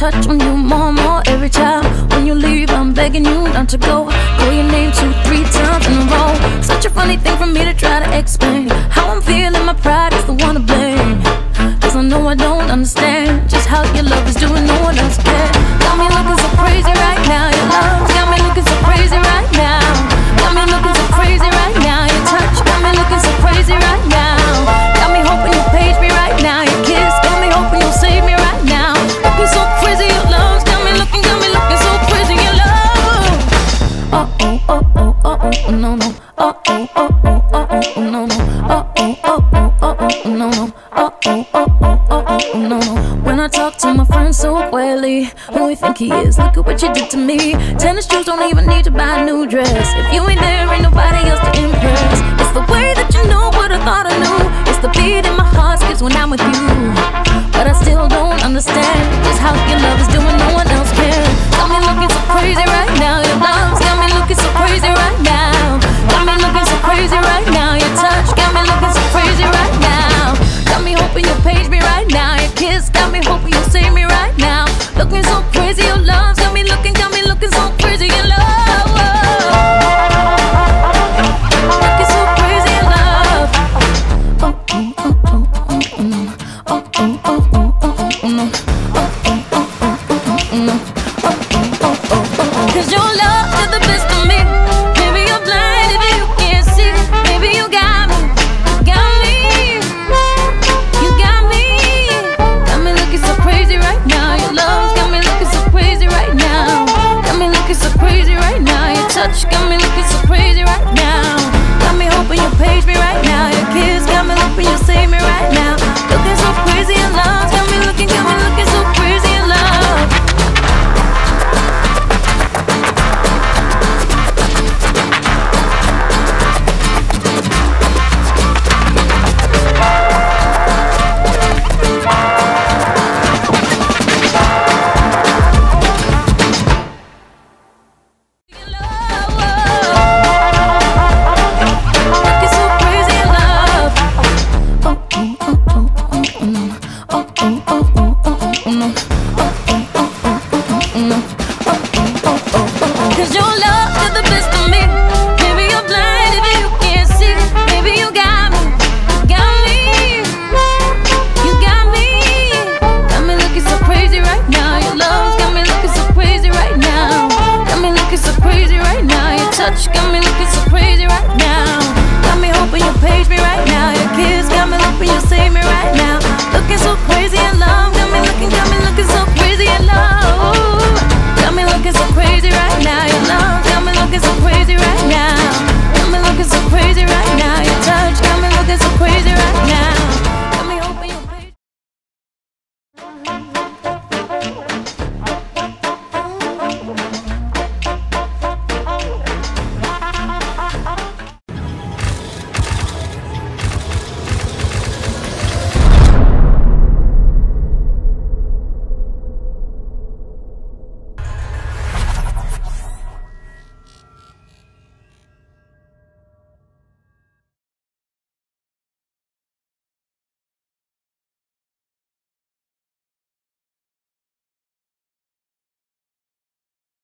touch on you more and more every time. When you leave, I'm begging you not to go. Call your name two, three times in a row. Such a funny thing for me to try to explain. How I'm feeling, my pride is the one to blame. Cause I know I don't understand Just how your love is doing. Oh, oh, oh, oh, oh, no. When I talk to my friends so quietly, who you think he is? Look at what you did to me. Tennis shoes don't even need to buy a new dress. If you ain't there, ain't nobody else to impress. It's the way that you know what I thought I knew. It's the beat in my heart skips when I'm with you.